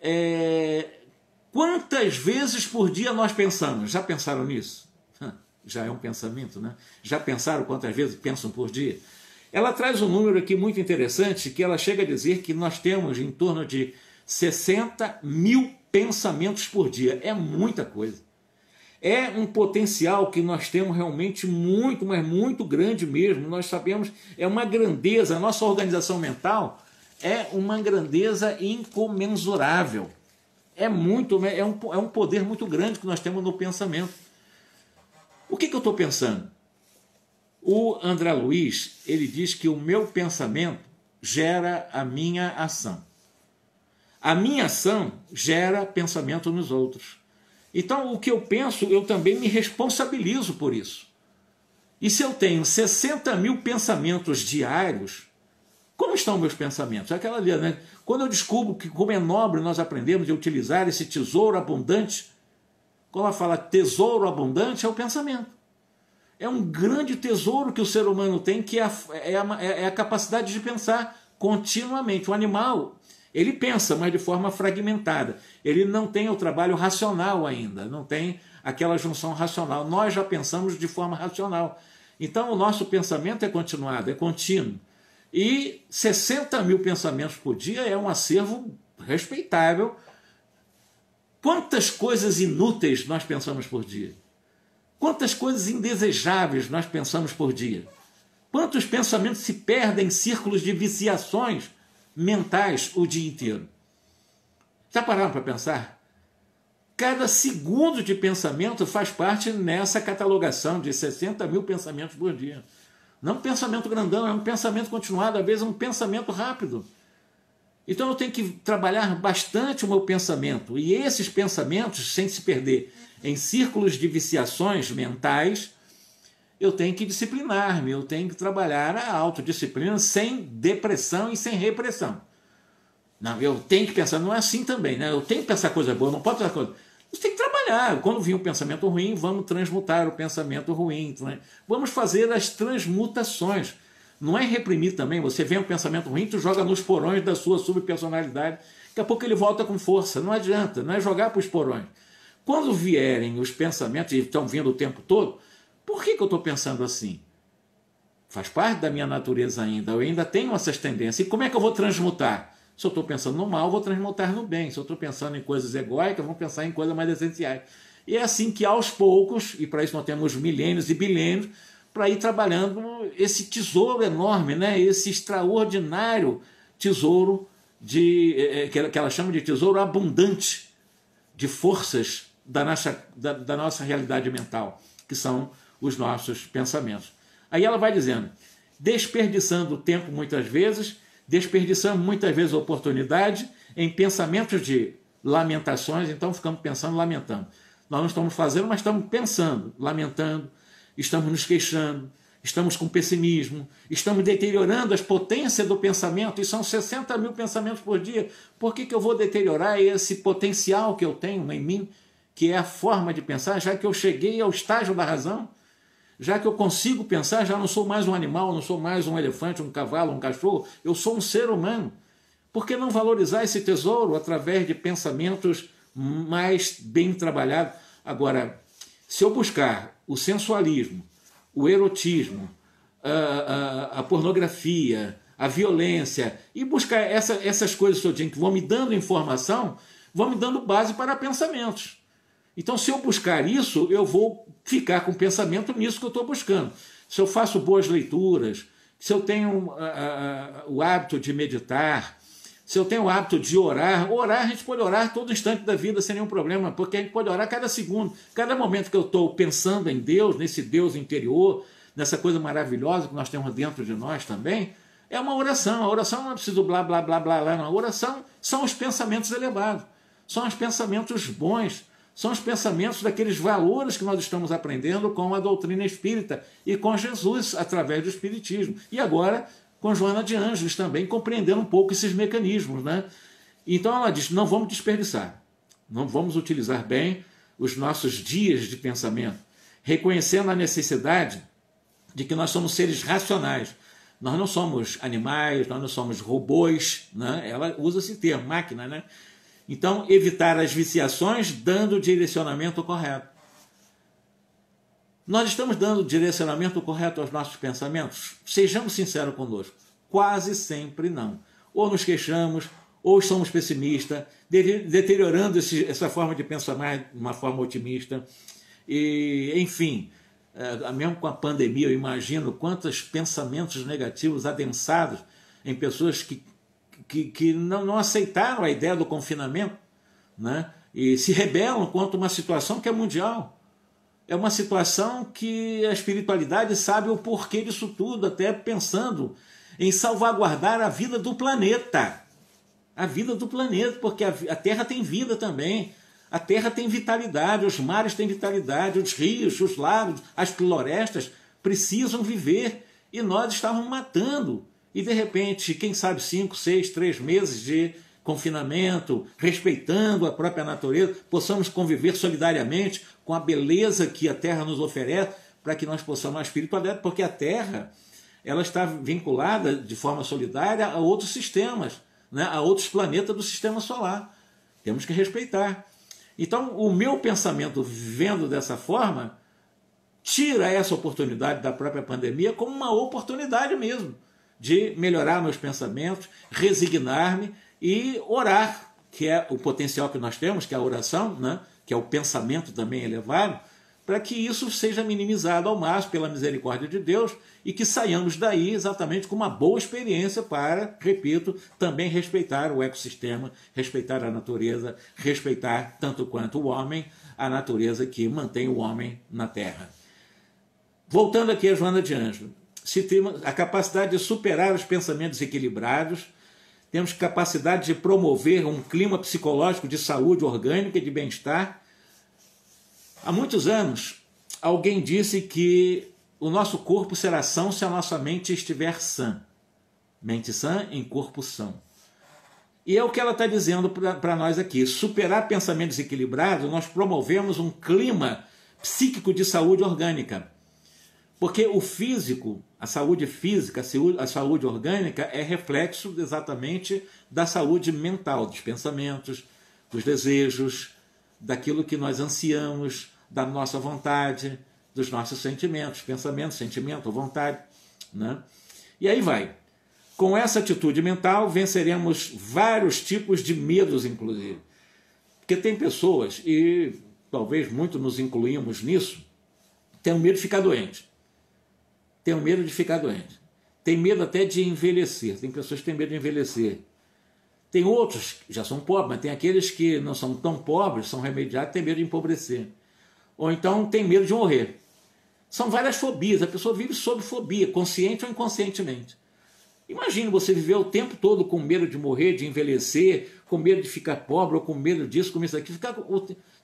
é... quantas vezes por dia nós pensamos? Já pensaram nisso? Já é um pensamento, né? Já pensaram quantas vezes pensam por dia? Ela traz um número aqui muito interessante que ela chega a dizer que nós temos em torno de 60 mil pensamentos por dia. É muita coisa. É um potencial que nós temos realmente muito, mas muito grande mesmo. Nós sabemos, é uma grandeza, a nossa organização mental é uma grandeza incomensurável. É muito, é um, é um poder muito grande que nós temos no pensamento. O que, que eu estou pensando? O André Luiz, ele diz que o meu pensamento gera a minha ação. A minha ação gera pensamento nos outros. Então, o que eu penso, eu também me responsabilizo por isso. E se eu tenho 60 mil pensamentos diários, como estão meus pensamentos? Aquela ali, né? Quando eu descubro que, como é nobre nós aprendemos a utilizar esse tesouro abundante, quando ela fala tesouro abundante, é o pensamento. É um grande tesouro que o ser humano tem, que é a, é a, é a capacidade de pensar continuamente. O animal, ele pensa, mas de forma fragmentada. Ele não tem o trabalho racional ainda, não tem aquela junção racional. Nós já pensamos de forma racional. Então, o nosso pensamento é continuado, é contínuo. E 60 mil pensamentos por dia é um acervo respeitável. Quantas coisas inúteis nós pensamos por dia? Quantas coisas indesejáveis nós pensamos por dia? Quantos pensamentos se perdem em círculos de viciações? Mentais o dia inteiro. Já pararam para pensar? Cada segundo de pensamento faz parte nessa catalogação de 60 mil pensamentos por dia. Não um pensamento grandão, é um pensamento continuado, às vezes um pensamento rápido. Então eu tenho que trabalhar bastante o meu pensamento. E esses pensamentos, sem se perder em círculos de viciações mentais, eu tenho que disciplinar-me, eu tenho que trabalhar a autodisciplina sem depressão e sem repressão. Não, eu tenho que pensar, não é assim também, né? Eu tenho que pensar coisa boa, não pode pensar coisa. Você tem que trabalhar. Quando vir um pensamento ruim, vamos transmutar o pensamento ruim. Né? Vamos fazer as transmutações. Não é reprimir também. Você vê um pensamento ruim, tu joga nos porões da sua subpersonalidade. Daqui a pouco ele volta com força. Não adianta, não é jogar para os porões. Quando vierem os pensamentos, e estão vindo o tempo todo, por que, que eu estou pensando assim? Faz parte da minha natureza ainda. Eu ainda tenho essas tendências. E como é que eu vou transmutar? Se eu estou pensando no mal, vou transmutar no bem. Se eu estou pensando em coisas egóicas, vou pensar em coisas mais essenciais. E é assim que aos poucos, e para isso nós temos milênios e bilênios, para ir trabalhando esse tesouro enorme, né? esse extraordinário tesouro de, é, que ela chama de tesouro abundante de forças da nossa, da, da nossa realidade mental, que são os nossos pensamentos. Aí ela vai dizendo, desperdiçando tempo muitas vezes, desperdiçando muitas vezes oportunidade em pensamentos de lamentações, então ficamos pensando, lamentando. Nós não estamos fazendo, mas estamos pensando, lamentando, estamos nos queixando, estamos com pessimismo, estamos deteriorando as potências do pensamento, e são 60 mil pensamentos por dia. Por que, que eu vou deteriorar esse potencial que eu tenho em mim, que é a forma de pensar, já que eu cheguei ao estágio da razão? Já que eu consigo pensar, já não sou mais um animal, não sou mais um elefante, um cavalo, um cachorro, eu sou um ser humano. Por que não valorizar esse tesouro através de pensamentos mais bem trabalhados? Agora, se eu buscar o sensualismo, o erotismo, a, a, a pornografia, a violência, e buscar essa, essas coisas que vão me dando informação, vão me dando base para pensamentos. Então, se eu buscar isso, eu vou ficar com pensamento nisso que eu estou buscando. Se eu faço boas leituras, se eu tenho uh, uh, o hábito de meditar, se eu tenho o hábito de orar, orar, a gente pode orar todo instante da vida sem nenhum problema, porque a gente pode orar cada segundo, cada momento que eu estou pensando em Deus, nesse Deus interior, nessa coisa maravilhosa que nós temos dentro de nós também, é uma oração. A oração não é preciso blá, blá, blá, blá, blá, não. A oração são os pensamentos elevados, são os pensamentos bons, são os pensamentos daqueles valores que nós estamos aprendendo com a doutrina espírita e com Jesus através do Espiritismo. E agora com Joana de Ângeles também, compreendendo um pouco esses mecanismos. Né? Então ela diz: não vamos desperdiçar. Não vamos utilizar bem os nossos dias de pensamento, reconhecendo a necessidade de que nós somos seres racionais. Nós não somos animais, nós não somos robôs, né? ela usa esse termo, máquina, né? Então, evitar as viciações dando o direcionamento correto. Nós estamos dando direcionamento correto aos nossos pensamentos? Sejamos sinceros conosco. Quase sempre não. Ou nos queixamos, ou somos pessimistas, deteriorando esse, essa forma de pensar mais de uma forma otimista. E, enfim, é, mesmo com a pandemia, eu imagino quantos pensamentos negativos adensados em pessoas que, que, que não, não aceitaram a ideia do confinamento né? e se rebelam contra uma situação que é mundial. É uma situação que a espiritualidade sabe o porquê disso tudo, até pensando em salvaguardar a vida do planeta. A vida do planeta, porque a, a Terra tem vida também. A terra tem vitalidade, os mares têm vitalidade, os rios, os lagos, as florestas precisam viver e nós estávamos matando. E de repente, quem sabe, cinco, seis, três meses de confinamento, respeitando a própria natureza, possamos conviver solidariamente com a beleza que a terra nos oferece, para que nós possamos a espiritualidade, porque a terra ela está vinculada de forma solidária a outros sistemas, né, a outros planetas do sistema solar. Temos que respeitar. Então, o meu pensamento, vendo dessa forma, tira essa oportunidade da própria pandemia como uma oportunidade mesmo de melhorar meus pensamentos, resignar-me e orar, que é o potencial que nós temos, que é a oração, né? que é o pensamento também elevado, para que isso seja minimizado ao máximo pela misericórdia de Deus e que saiamos daí exatamente com uma boa experiência para, repito, também respeitar o ecossistema, respeitar a natureza, respeitar tanto quanto o homem, a natureza que mantém o homem na Terra. Voltando aqui a Joana de Ângelo, se temos a capacidade de superar os pensamentos equilibrados, temos capacidade de promover um clima psicológico de saúde orgânica e de bem-estar, Há muitos anos, alguém disse que o nosso corpo será são se a nossa mente estiver sã. Mente sã em corpo são. E é o que ela está dizendo para nós aqui. Superar pensamentos equilibrados, nós promovemos um clima psíquico de saúde orgânica. Porque o físico, a saúde física, a saúde orgânica é reflexo exatamente da saúde mental, dos pensamentos, dos desejos, daquilo que nós ansiamos, da nossa vontade, dos nossos sentimentos, pensamento, sentimento, vontade. Né? E aí vai. Com essa atitude mental, venceremos vários tipos de medos, inclusive. Porque tem pessoas, e talvez muito nos incluímos nisso, tem medo de ficar doente. Tem medo de ficar doente. Tem medo até de envelhecer. Tem pessoas que têm medo de envelhecer. Tem outros que já são pobres, mas tem aqueles que não são tão pobres, são remediados, têm medo de empobrecer ou então tem medo de morrer. São várias fobias, a pessoa vive sob fobia, consciente ou inconscientemente. Imagine você viver o tempo todo com medo de morrer, de envelhecer, com medo de ficar pobre, ou com medo disso, com isso aqui. Ficar...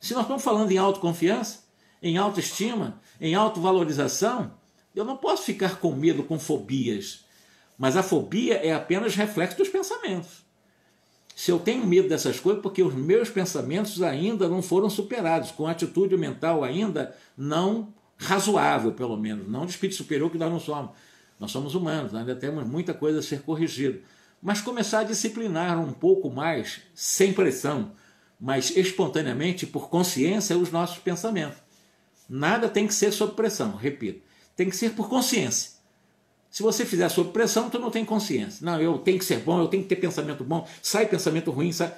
Se nós estamos falando em autoconfiança, em autoestima, em autovalorização, eu não posso ficar com medo, com fobias. Mas a fobia é apenas reflexo dos pensamentos se eu tenho medo dessas coisas, porque os meus pensamentos ainda não foram superados, com atitude mental ainda não razoável, pelo menos, não de espírito superior que nós não somos. Nós somos humanos, ainda temos muita coisa a ser corrigida. Mas começar a disciplinar um pouco mais, sem pressão, mas espontaneamente, por consciência, os nossos pensamentos. Nada tem que ser sob pressão, repito. Tem que ser por consciência. Se você fizer sob pressão, tu não tem consciência. Não, eu tenho que ser bom, eu tenho que ter pensamento bom. Sai pensamento ruim, sai...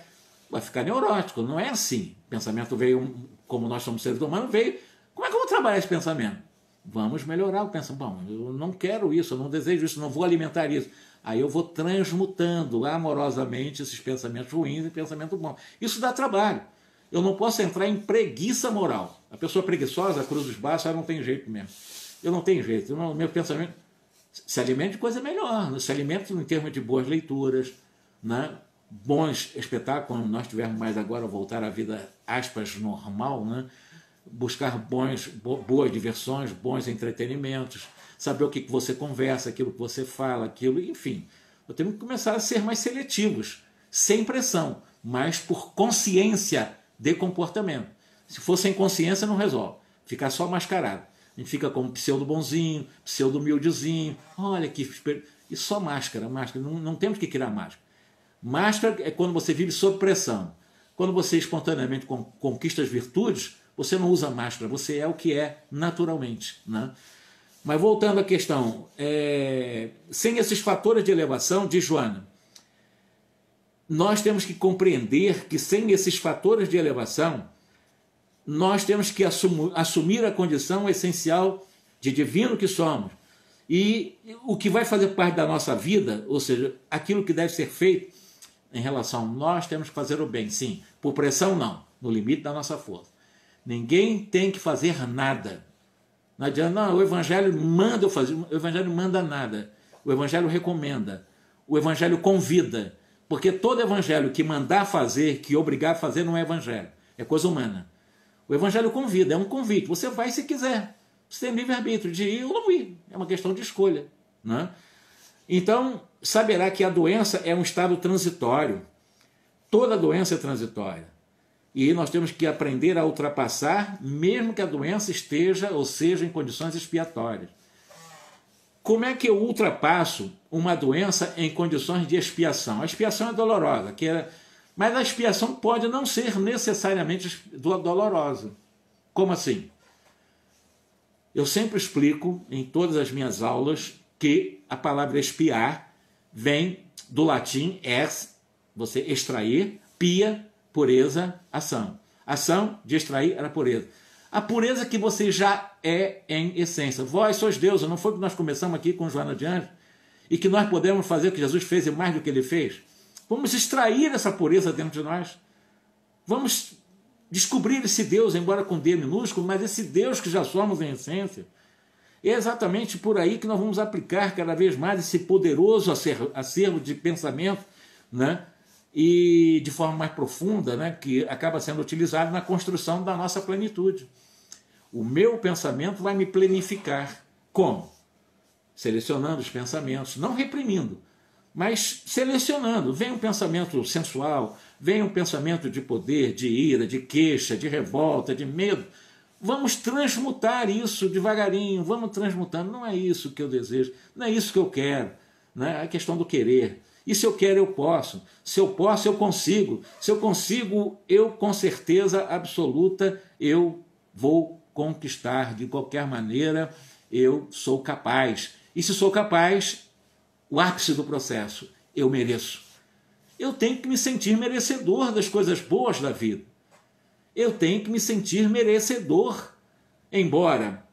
vai ficar neurótico. Não é assim. Pensamento veio, como nós somos seres humanos, veio. Como é que eu vou trabalhar esse pensamento? Vamos melhorar o pensamento. Bom, eu não quero isso, eu não desejo isso, não vou alimentar isso. Aí eu vou transmutando amorosamente esses pensamentos ruins em pensamento bom. Isso dá trabalho. Eu não posso entrar em preguiça moral. A pessoa preguiçosa, cruz dos baixos, ela não tem jeito mesmo. Eu não tenho jeito. Não, meu pensamento se alimente de coisa melhor, né? se alimente em termos de boas leituras, né? bons espetáculos, nós tivermos mais agora voltar à vida, aspas, normal, né? buscar bons, boas diversões, bons entretenimentos, saber o que você conversa, aquilo que você fala, aquilo, enfim. Nós temos que começar a ser mais seletivos, sem pressão, mas por consciência de comportamento. Se for sem consciência, não resolve. Ficar só mascarado. Gente fica como pseudo bonzinho, pseudo humildezinho. Olha que. E só máscara, máscara. Não, não temos que criar máscara. Máscara é quando você vive sob pressão. Quando você espontaneamente conquista as virtudes, você não usa máscara, você é o que é naturalmente. Né? Mas voltando à questão, é... sem esses fatores de elevação, diz Joana, nós temos que compreender que sem esses fatores de elevação, nós temos que assumir a condição essencial de divino que somos. E o que vai fazer parte da nossa vida, ou seja, aquilo que deve ser feito em relação a nós, temos que fazer o bem, sim. Por pressão, não, no limite da nossa força. Ninguém tem que fazer nada. Não adianta, não, o Evangelho manda eu fazer, o Evangelho manda nada. O Evangelho recomenda. O Evangelho convida. Porque todo Evangelho que mandar fazer, que obrigar a fazer, não é Evangelho. É coisa humana. O Evangelho convida, é um convite. Você vai se quiser. Você tem livre-arbítrio de ir ou não ir. É uma questão de escolha. Né? Então, saberá que a doença é um estado transitório. Toda doença é transitória. E nós temos que aprender a ultrapassar, mesmo que a doença esteja ou seja em condições expiatórias. Como é que eu ultrapasso uma doença em condições de expiação? A expiação é dolorosa, que é mas a expiação pode não ser necessariamente dolorosa. Como assim? Eu sempre explico em todas as minhas aulas que a palavra expiar vem do latim es, você extrair, pia, pureza, ação. Ação de extrair era pureza. A pureza que você já é em essência. Vós sois Deus, não foi que nós começamos aqui com Joana de Anjos? E que nós podemos fazer o que Jesus fez e mais do que ele fez? Vamos extrair essa pureza dentro de nós. Vamos descobrir esse Deus, embora com D minúsculo, mas esse Deus que já somos em essência. É exatamente por aí que nós vamos aplicar cada vez mais esse poderoso acervo de pensamento, né? e de forma mais profunda, né? que acaba sendo utilizado na construção da nossa plenitude. O meu pensamento vai me plenificar. Como? Selecionando os pensamentos, não reprimindo, mas selecionando. Vem um pensamento sensual, vem um pensamento de poder, de ira, de queixa, de revolta, de medo. Vamos transmutar isso devagarinho, vamos transmutando. Não é isso que eu desejo, não é isso que eu quero. Né? É a questão do querer. E se eu quero, eu posso. Se eu posso, eu consigo. Se eu consigo, eu com certeza absoluta eu vou conquistar de qualquer maneira. Eu sou capaz. E se sou capaz, o ápice do processo. Eu mereço. Eu tenho que me sentir merecedor das coisas boas da vida. Eu tenho que me sentir merecedor. Embora,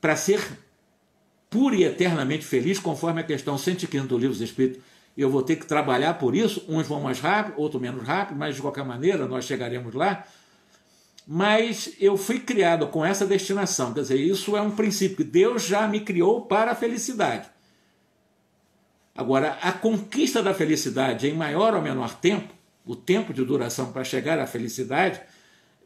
para ser pura e eternamente feliz, conforme a questão 115 do Livro dos Espíritos, eu vou ter que trabalhar por isso. Uns vão mais rápido, outros menos rápido, mas de qualquer maneira nós chegaremos lá. Mas eu fui criado com essa destinação, quer dizer, isso é um princípio. Deus já me criou para a felicidade. Agora, a conquista da felicidade em maior ou menor tempo, o tempo de duração para chegar à felicidade,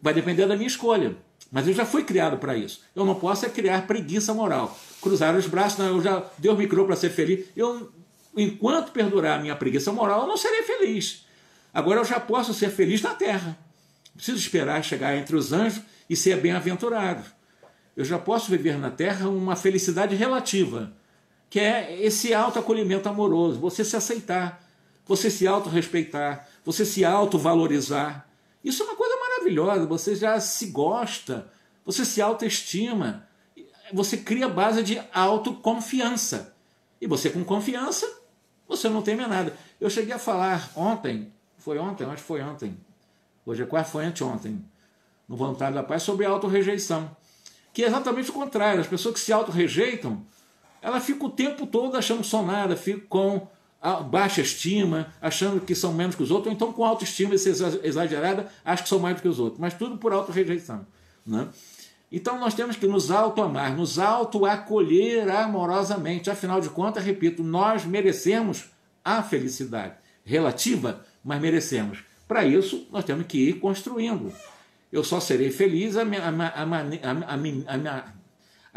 vai depender da minha escolha. Mas eu já fui criado para isso. Eu não posso é criar preguiça moral. Cruzar os braços, não, eu já, Deus me criou para ser feliz. Eu, enquanto perdurar a minha preguiça moral, eu não serei feliz. Agora eu já posso ser feliz na terra. Preciso esperar chegar entre os anjos e ser bem-aventurado. Eu já posso viver na terra uma felicidade relativa que é esse autoacolhimento amoroso, você se aceitar, você se autorrespeitar, você se autovalorizar. Isso é uma coisa maravilhosa, você já se gosta, você se autoestima, você cria base de autoconfiança. E você com confiança, você não teme nada. Eu cheguei a falar ontem, foi ontem, acho que foi ontem, hoje é quase foi anteontem, no Voluntário da Paz, sobre autorrejeição. Que é exatamente o contrário, as pessoas que se autorrejeitam, ela fica o tempo todo achando que são nada, fica com baixa estima, achando que são menos que os outros, ou então com autoestima exagerada, acha que são mais do que os outros, mas tudo por auto-rejeição. Né? Então nós temos que nos auto-amar, nos auto-acolher amorosamente. Afinal de contas, repito, nós merecemos a felicidade relativa, mas merecemos. Para isso, nós temos que ir construindo. Eu só serei feliz a, a, a,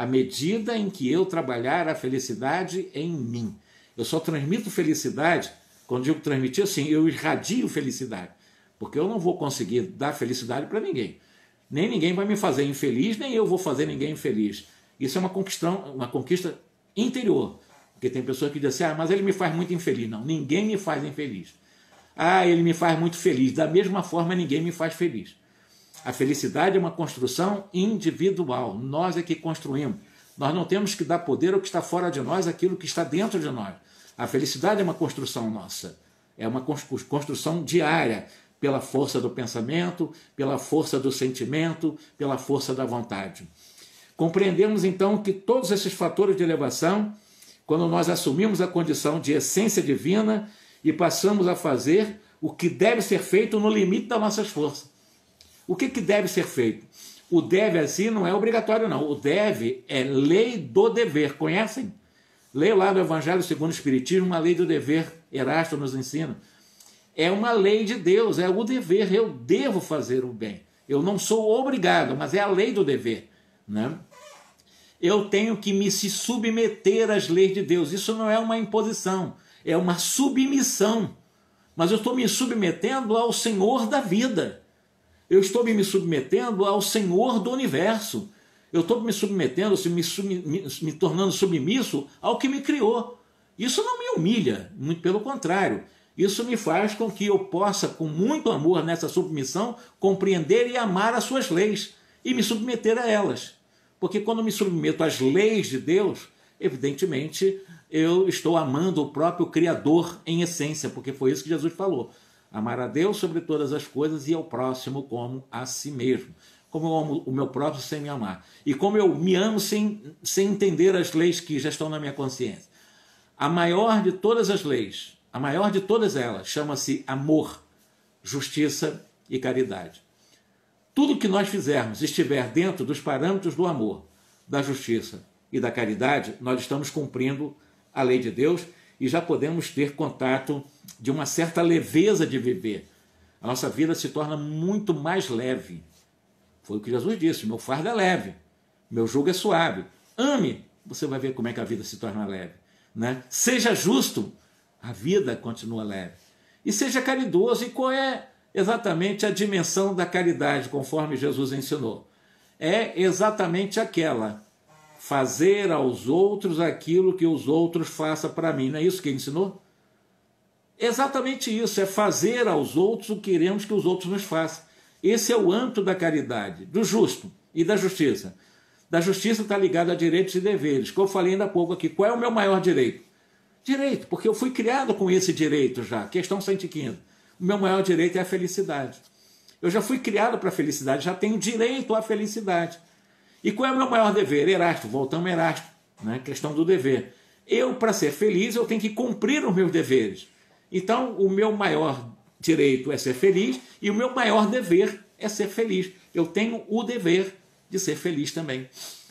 à medida em que eu trabalhar a felicidade em mim. Eu só transmito felicidade, quando digo transmitir, assim, eu irradio felicidade. porque eu não vou conseguir dar felicidade para ninguém. Nem ninguém vai me fazer infeliz, nem eu vou fazer ninguém infeliz. Isso é uma conquista, uma conquista interior. Porque tem pessoas que dizem assim, ah, mas ele me faz muito infeliz. Não, ninguém me faz infeliz. Ah, ele me faz muito feliz. Da mesma forma, ninguém me faz feliz. A felicidade é uma construção individual. Nós é que construímos. Nós não temos que dar poder ao que está fora de nós, aquilo que está dentro de nós. A felicidade é uma construção nossa. É uma construção diária, pela força do pensamento, pela força do sentimento, pela força da vontade. Compreendemos então que todos esses fatores de elevação, quando nós assumimos a condição de essência divina e passamos a fazer o que deve ser feito no limite das nossas forças. O que, que deve ser feito? O deve assim não é obrigatório, não. O deve é lei do dever. Conhecem? Leia lá no Evangelho segundo o Espiritismo, uma lei do dever. Erasto nos ensina. É uma lei de Deus, é o dever. Eu devo fazer o bem. Eu não sou obrigado, mas é a lei do dever. Né? Eu tenho que me submeter às leis de Deus. Isso não é uma imposição, é uma submissão. Mas eu estou me submetendo ao Senhor da vida. Eu estou me submetendo ao Senhor do universo. Eu estou me submetendo, me, me, me tornando submisso ao que me criou. Isso não me humilha, muito pelo contrário. Isso me faz com que eu possa, com muito amor nessa submissão, compreender e amar as suas leis e me submeter a elas. Porque quando me submeto às leis de Deus, evidentemente eu estou amando o próprio Criador em essência, porque foi isso que Jesus falou. Amar a Deus sobre todas as coisas e ao próximo como a si mesmo como eu amo o meu próprio sem me amar. E como eu me amo sem, sem entender as leis que já estão na minha consciência. A maior de todas as leis, a maior de todas elas, chama-se amor, justiça e caridade. Tudo que nós fizermos estiver dentro dos parâmetros do amor, da justiça e da caridade, nós estamos cumprindo a lei de Deus e já podemos ter contato de uma certa leveza de viver. A nossa vida se torna muito mais leve foi o que Jesus disse: meu fardo é leve, meu jugo é suave. Ame, você vai ver como é que a vida se torna leve. Né? Seja justo, a vida continua leve. E seja caridoso. E qual é exatamente a dimensão da caridade, conforme Jesus ensinou? É exatamente aquela: fazer aos outros aquilo que os outros façam para mim. Não é isso que ele ensinou? Exatamente isso, é fazer aos outros o que queremos que os outros nos façam. Esse é o âmbito da caridade, do justo e da justiça. Da justiça está ligado a direitos e deveres, que eu falei ainda há pouco aqui. Qual é o meu maior direito? Direito, porque eu fui criado com esse direito já, questão 115. O meu maior direito é a felicidade. Eu já fui criado para a felicidade, já tenho direito à felicidade. E qual é o meu maior dever? Erasto, voltamos a Erasto, né? questão do dever. Eu, para ser feliz, eu tenho que cumprir os meus deveres. Então, o meu maior direito é ser feliz e o meu maior dever é ser feliz. Eu tenho o dever de ser feliz também.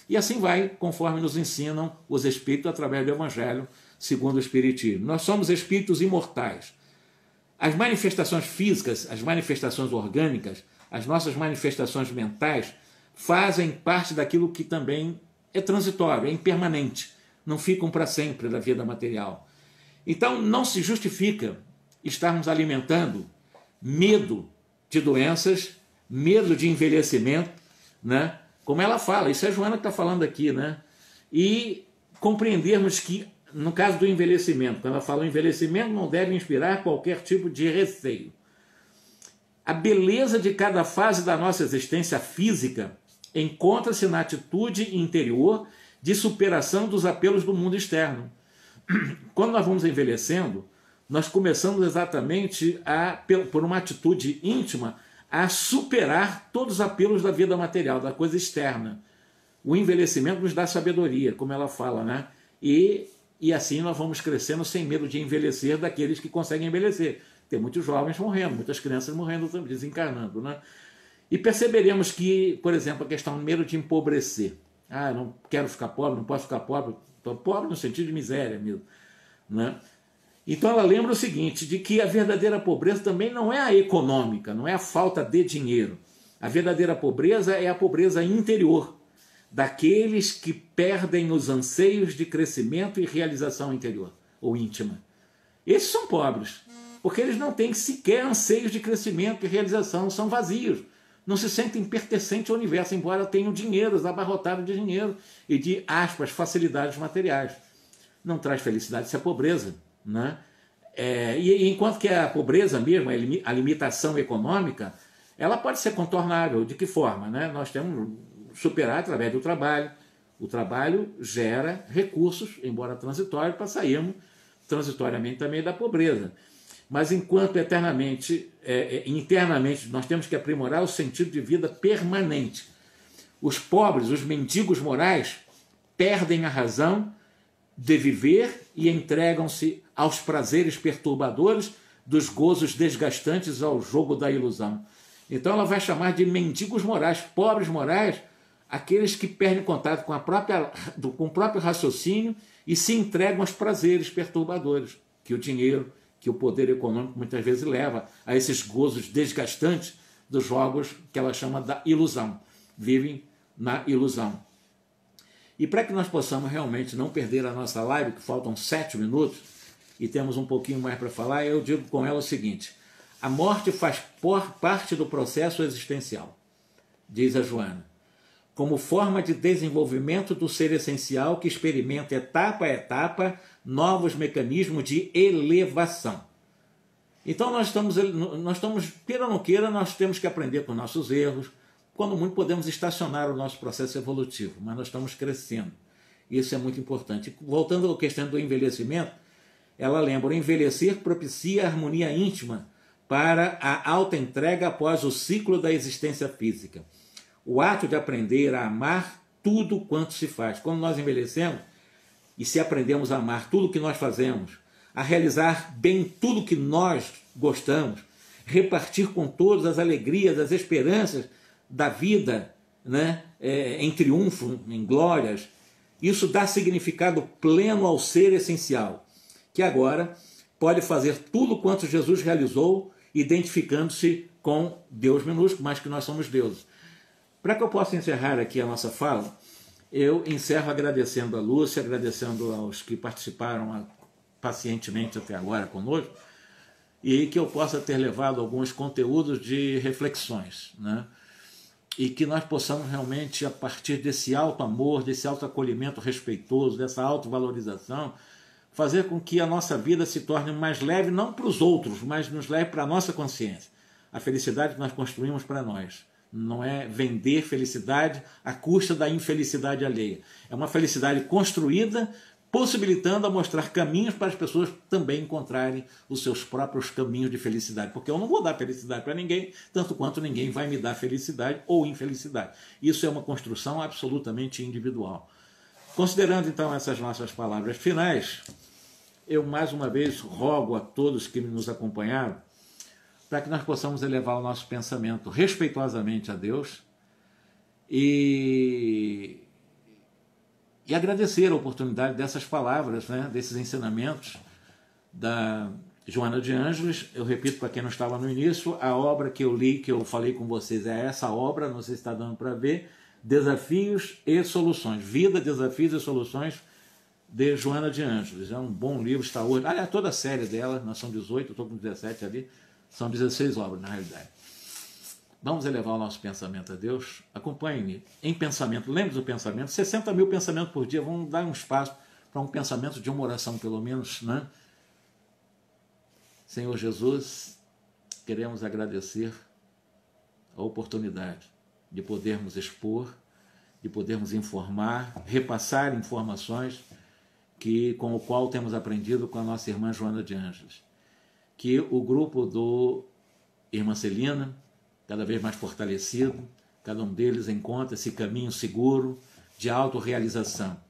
E assim vai, conforme nos ensinam os espíritos através do Evangelho, segundo o Espiritismo. Nós somos espíritos imortais. As manifestações físicas, as manifestações orgânicas, as nossas manifestações mentais fazem parte daquilo que também é transitório, é impermanente, não ficam para sempre da vida material. Então não se justifica estarmos alimentando medo de doenças, medo de envelhecimento, né? Como ela fala, isso é a Joana que está falando aqui, né? E compreendermos que, no caso do envelhecimento, quando ela fala o envelhecimento não deve inspirar qualquer tipo de receio. A beleza de cada fase da nossa existência física encontra-se na atitude interior de superação dos apelos do mundo externo. Quando nós vamos envelhecendo, nós começamos exatamente a, por uma atitude íntima, a superar todos os apelos da vida material, da coisa externa. O envelhecimento nos dá sabedoria, como ela fala, né? E, e assim nós vamos crescendo sem medo de envelhecer daqueles que conseguem envelhecer. Tem muitos jovens morrendo, muitas crianças morrendo, desencarnando, né? E perceberemos que, por exemplo, a questão do medo de empobrecer. Ah, não quero ficar pobre, não posso ficar pobre. Estou pobre no sentido de miséria mesmo. Né? Então ela lembra o seguinte: de que a verdadeira pobreza também não é a econômica, não é a falta de dinheiro. A verdadeira pobreza é a pobreza interior, daqueles que perdem os anseios de crescimento e realização interior ou íntima. Esses são pobres. porque eles não têm sequer anseios de crescimento e realização, são vazios. Não se sentem pertencentes ao universo, embora tenham dinheiro, abarrotados de dinheiro e de, aspas, facilidades materiais. Não traz felicidade, isso é pobreza. Né? É, e enquanto que a pobreza mesmo, a limitação econômica, ela pode ser contornável. De que forma? Né? Nós temos superar através do trabalho. O trabalho gera recursos, embora transitório, para sairmos transitoriamente também da pobreza. Mas enquanto eternamente, é, é, internamente, nós temos que aprimorar o sentido de vida permanente. Os pobres, os mendigos morais, perdem a razão de viver e entregam-se aos prazeres perturbadores dos gozos desgastantes ao jogo da ilusão. Então ela vai chamar de mendigos morais, pobres morais, aqueles que perdem contato com, a própria, com o próprio raciocínio e se entregam aos prazeres perturbadores que o dinheiro, que o poder econômico muitas vezes leva a esses gozos desgastantes dos jogos que ela chama da ilusão. Vivem na ilusão. E para que nós possamos realmente não perder a nossa live, que faltam sete minutos, e temos um pouquinho mais para falar, eu digo com ela o seguinte: a morte faz parte do processo existencial, diz a Joana como forma de desenvolvimento do ser essencial que experimenta etapa a etapa novos mecanismos de elevação. Então nós estamos, nós estamos, queira ou não queira, nós temos que aprender com nossos erros. Quando muito podemos estacionar o nosso processo evolutivo, mas nós estamos crescendo. Isso é muito importante. Voltando à questão do envelhecimento, ela lembra: envelhecer propicia harmonia íntima para a alta entrega após o ciclo da existência física o ato de aprender a amar tudo quanto se faz. Quando nós envelhecemos e se aprendemos a amar tudo que nós fazemos, a realizar bem tudo que nós gostamos, repartir com todos as alegrias, as esperanças da vida, né, é, em triunfo, em glórias, isso dá significado pleno ao ser essencial, que agora pode fazer tudo quanto Jesus realizou, identificando-se com Deus minúsculo, mas que nós somos deuses. Para que eu possa encerrar aqui a nossa fala, eu encerro agradecendo a Lúcia, agradecendo aos que participaram pacientemente até agora conosco, e que eu possa ter levado alguns conteúdos de reflexões, né? E que nós possamos realmente, a partir desse alto amor, desse alto acolhimento respeitoso, dessa autovalorização, fazer com que a nossa vida se torne mais leve, não para os outros, mas nos leve para a nossa consciência. A felicidade que nós construímos para nós não é vender felicidade à custa da infelicidade alheia. É uma felicidade construída, possibilitando a mostrar caminhos para as pessoas também encontrarem os seus próprios caminhos de felicidade. Porque eu não vou dar felicidade para ninguém, tanto quanto ninguém vai me dar felicidade ou infelicidade. Isso é uma construção absolutamente individual. Considerando então essas nossas palavras finais, eu mais uma vez rogo a todos que nos acompanharam para que nós possamos elevar o nosso pensamento respeitosamente a Deus e, e agradecer a oportunidade dessas palavras, né, desses ensinamentos da Joana de Ângeles. Eu repito para quem não estava no início, a obra que eu li, que eu falei com vocês, é essa obra, não sei se está dando para ver, Desafios e Soluções, Vida, Desafios e Soluções, de Joana de Ângeles. É um bom livro, está hoje. Aliás, toda a série dela, nós são 18, eu estou com 17 ali são 16 obras, na realidade. Vamos elevar o nosso pensamento a Deus? Acompanhe-me em pensamento. Lembre do pensamento. 60 mil pensamentos por dia. Vamos dar um espaço para um pensamento de uma oração, pelo menos, né? Senhor Jesus, queremos agradecer a oportunidade de podermos expor, de podermos informar, repassar informações que com o qual temos aprendido com a nossa irmã Joana de Ângeles que o grupo do Irmã Celina, cada vez mais fortalecido, cada um deles encontra esse caminho seguro de autorrealização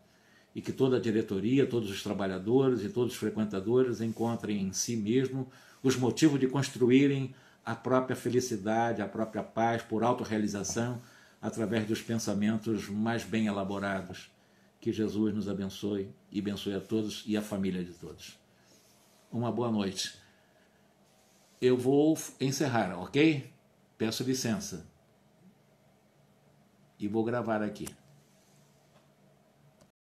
e que toda a diretoria, todos os trabalhadores e todos os frequentadores encontrem em si mesmo os motivos de construírem a própria felicidade, a própria paz por autorrealização através dos pensamentos mais bem elaborados. Que Jesus nos abençoe e abençoe a todos e a família de todos. Uma boa noite eu vou encerrar, ok? Peço licença. E vou gravar aqui.